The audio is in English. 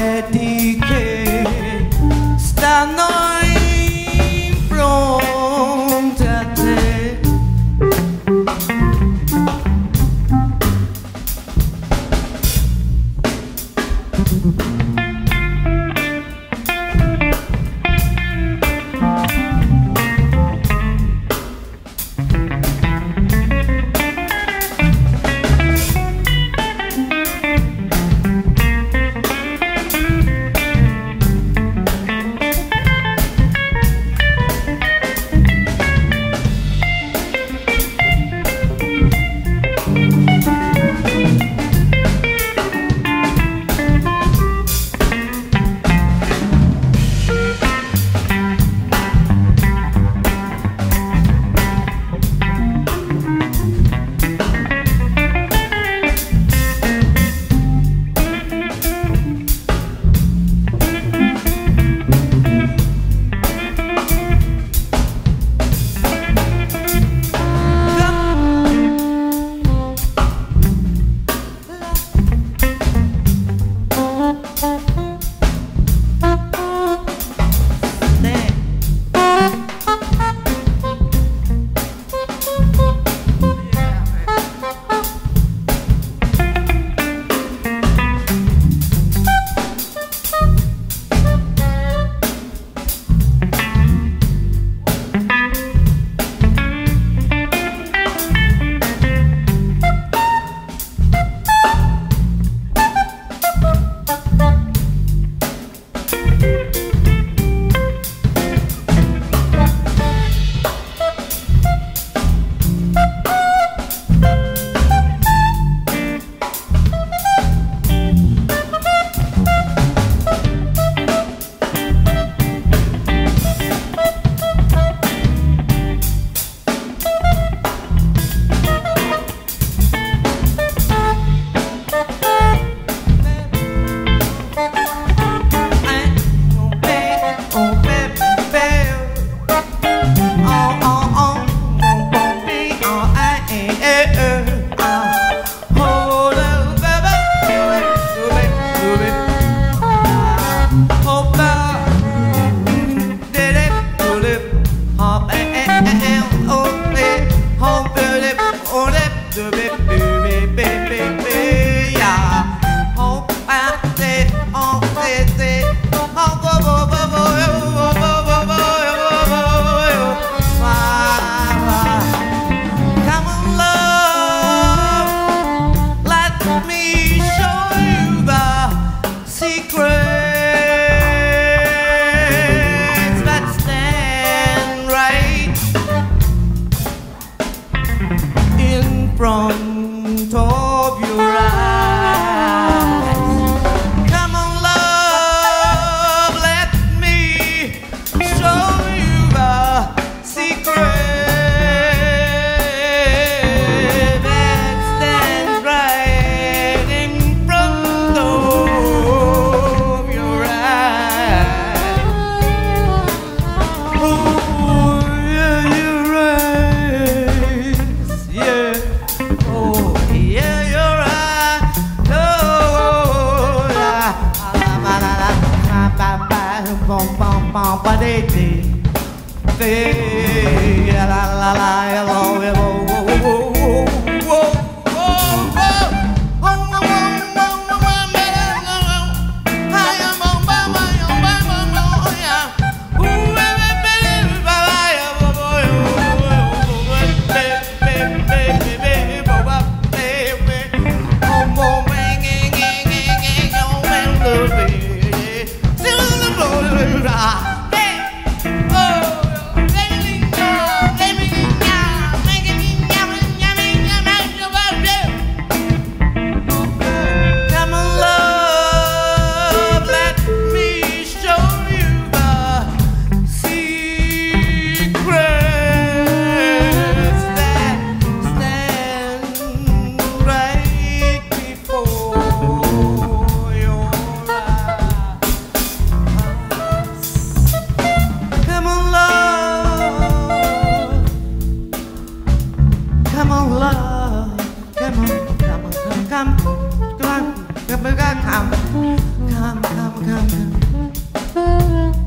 Betty. Bum bum bum ba dee dee. Dee la la la la la la Come on, love. Come on, come on, come, come, come come, come, come, come, come, come, come.